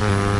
Mm-hmm.